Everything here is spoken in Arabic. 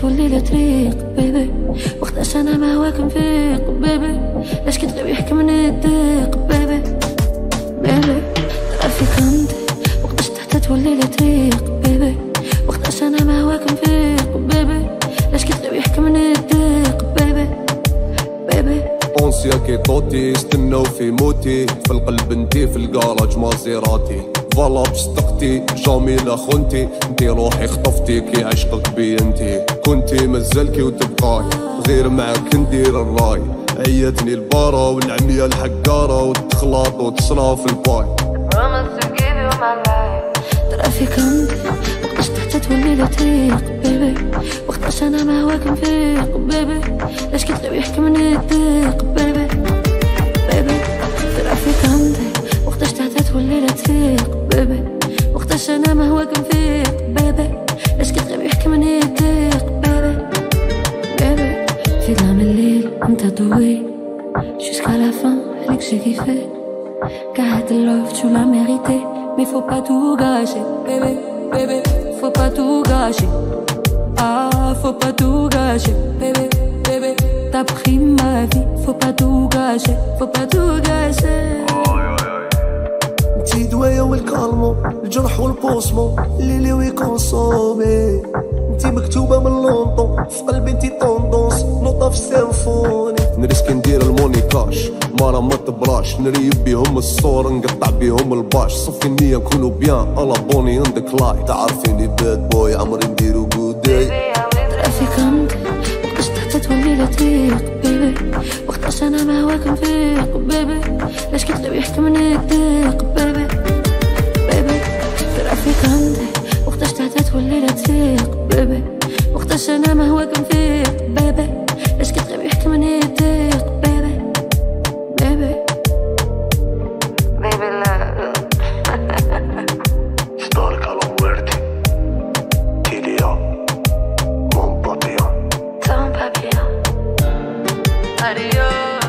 تولي لي طريق بيبي وقتاش أنا ما هواك نفيق بيبي لاش كتغيب يحكمني الضيق بيبي بيبي ترافيك عندي وقتاش تحت تولي لي طريق بيبي وقتاش أنا ما هواك نفيق بيبي لاش كتغيب يحكمني الضيق بيبي بيبي أونسيا كي طوتي استناو في موتي. في القلب انتي في الكراج مازيراتي. فوالا بصدقتي جميلة خنتي. انتي روحي خطفتي كي عشقك بي انتي كنتي مازالكي وتبقاي غير معاك ندير الراي عيتني البارة والعمية الحقارة وتخلاط وتصرا في الباي ترافيك عندي وقتاش تحت تولي لي طريق بيبي وقتاش أنا ما هواك نفيق بيبي لاش كتغيب يحكمني الضيق بيبي وقتاش انا ما هواك نفيق بيبي لاش كتغيب يحكمني الضيق بيبي بيبي في ظلام الليل انت ضوي Jusqu'à la fin, avec j'ai kiffé Got the love, tu l'as mérité Mais faut pas tout gâcher Bébé, bébé, faut pas tout gâcher Ah, faut pas tout gâcher Bébé, bébé, t'as pris ma vie Faut pas tout gâcher, faut pas tout gâcher انتي دوايا والكالمو الجرح والبوسمو الليلي ويكونسومي انتي مكتوبة من لونطون في قلبي انتي طوندونس نوطة في السيمفوني نريسك ندير المونيكاش مرة ما تبراش. نريب بيهم الصور نقطع بيهم الباش. صفي النية نكونو بيان ألا بوني اندك لاي تعرفيني باد بوي عمري نديرو جوداي ترافيك عندي وقتاش تحت تولي لي طريق بيبي وقتاش أنا ما هواك نفيق بيبي لاش كتغيب يحكمني الضيق قداش أنا ما هواك مفيق بابا. اش كتغيب يحكي من يضيق بابا. بابا. بابا لا. ستارك على مويرتي تيليا مون بابيا تون بابيا اديو